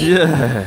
耶